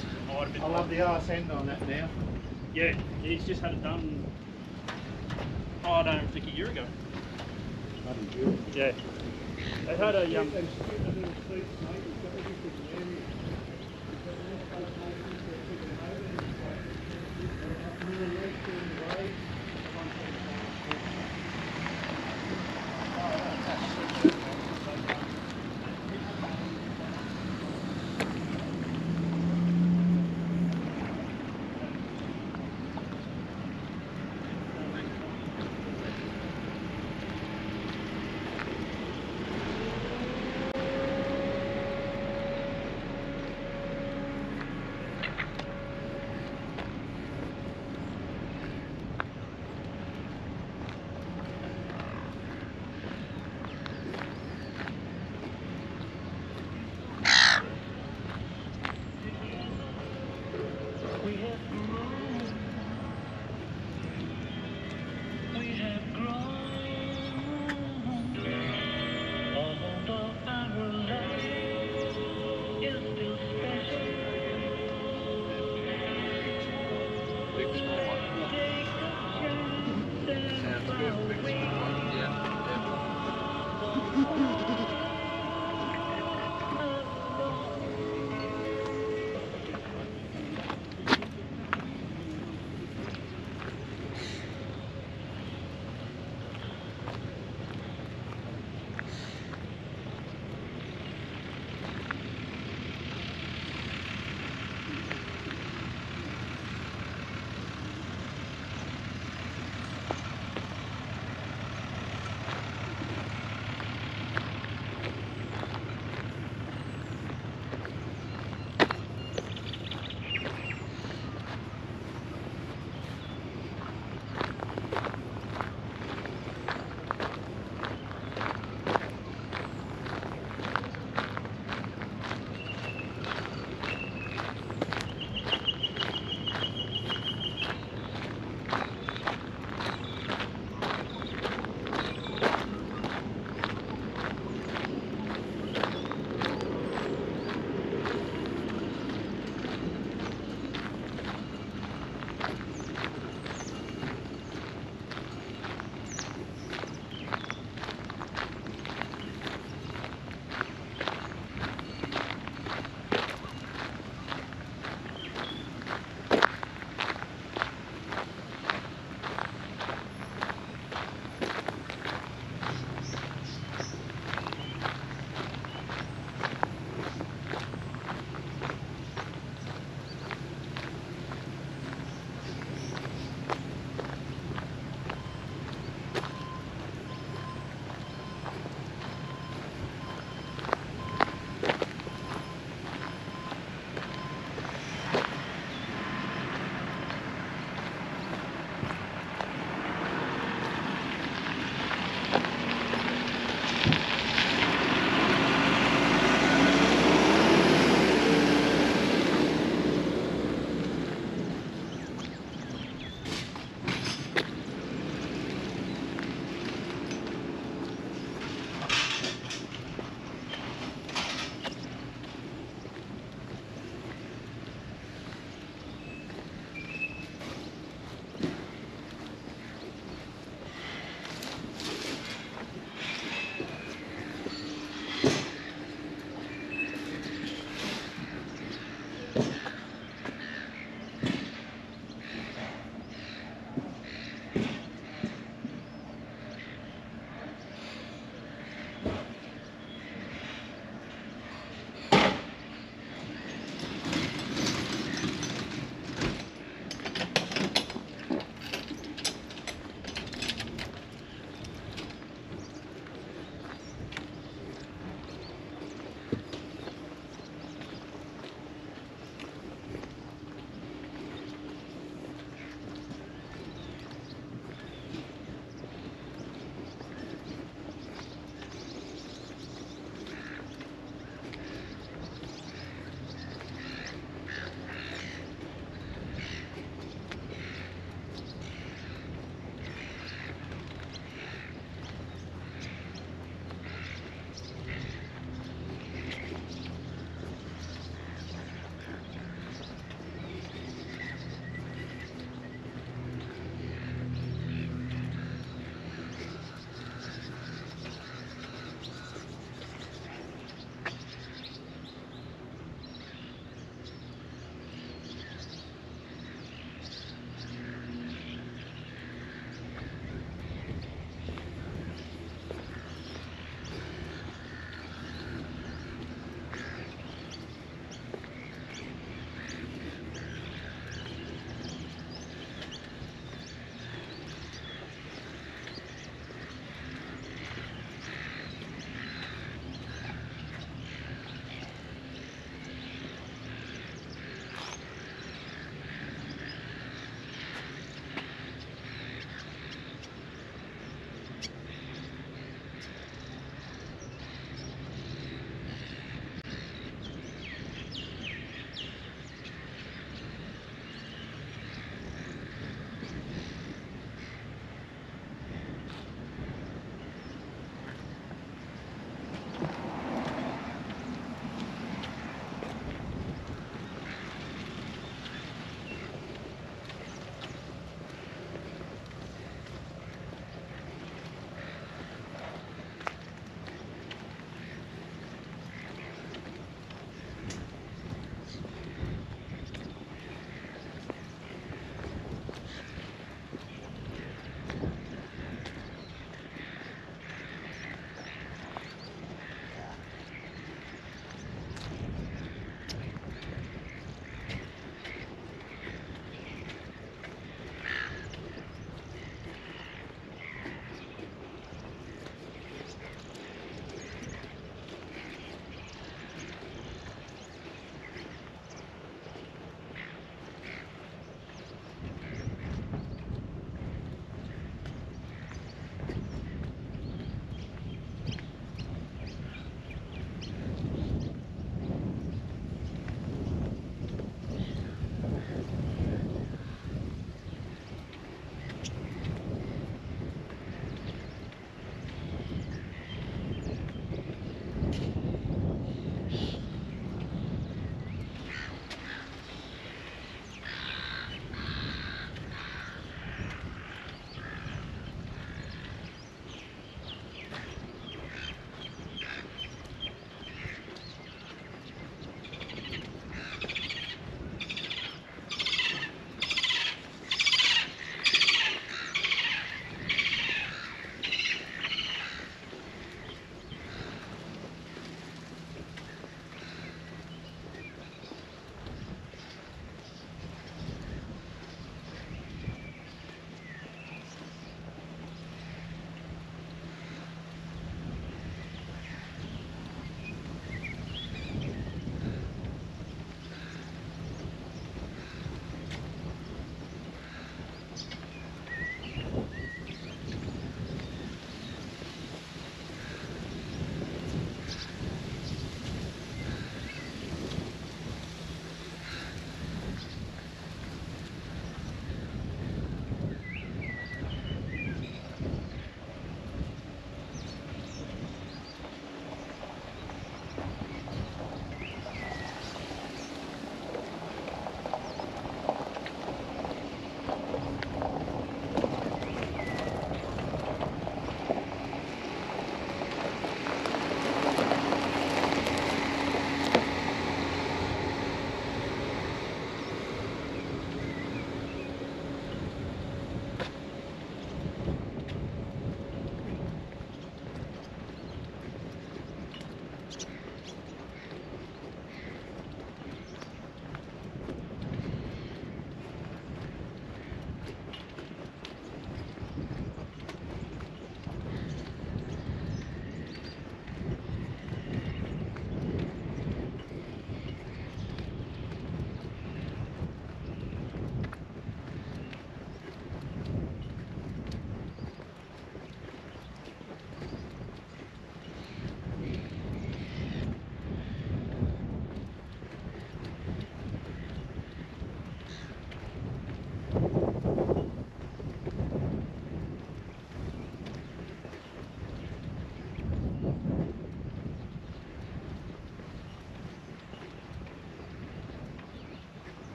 bit. I love the arse end on that now. Yeah, he's just had it done, oh, I don't think a year ago. Yeah. They had a... Um,